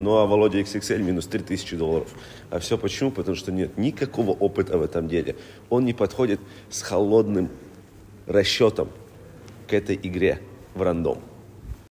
Ну а Володя XXL минус 3000 долларов. А все почему? Потому что нет никакого опыта в этом деле. Он не подходит с холодным расчетом к этой игре в рандом.